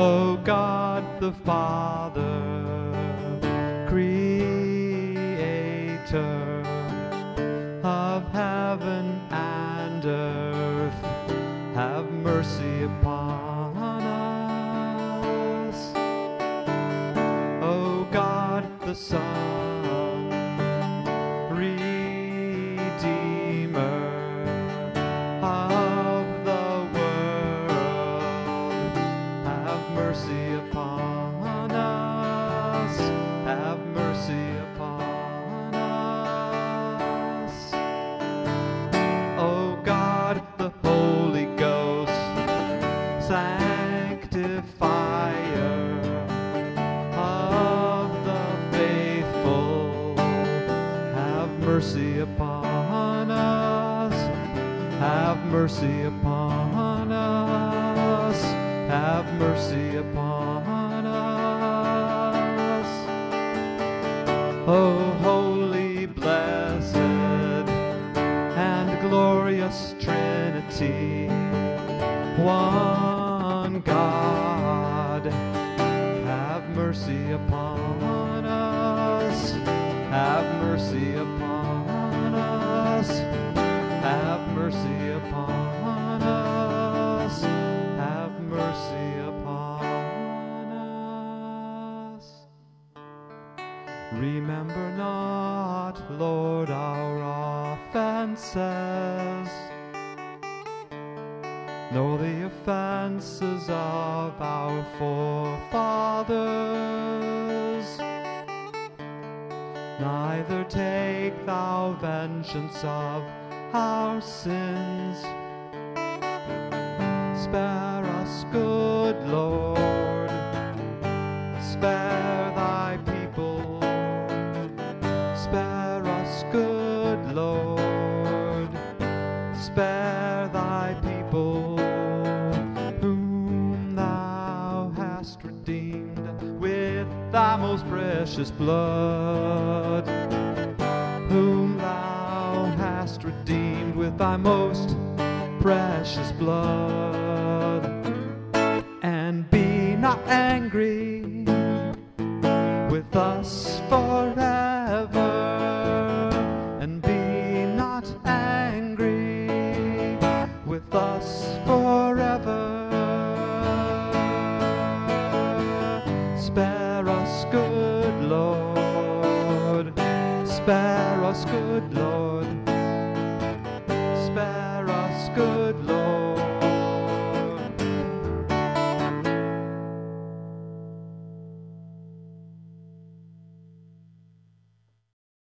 O God the Father, Creator of heaven and earth, have mercy upon us. O God the Son, mercy upon us. Have mercy upon us. Have mercy upon us. O holy, blessed, and glorious Trinity, one God, have mercy upon us. Remember not, Lord, our offenses, nor the offenses of our forefathers. Neither take thou vengeance of our sins. Spare us, good Lord. Spare Spare thy people, whom thou hast redeemed with thy most precious blood. Whom thou hast redeemed with thy most precious blood. And be not angry us forever. Spare us, good Lord. Spare us, good Lord. Spare us, good Lord.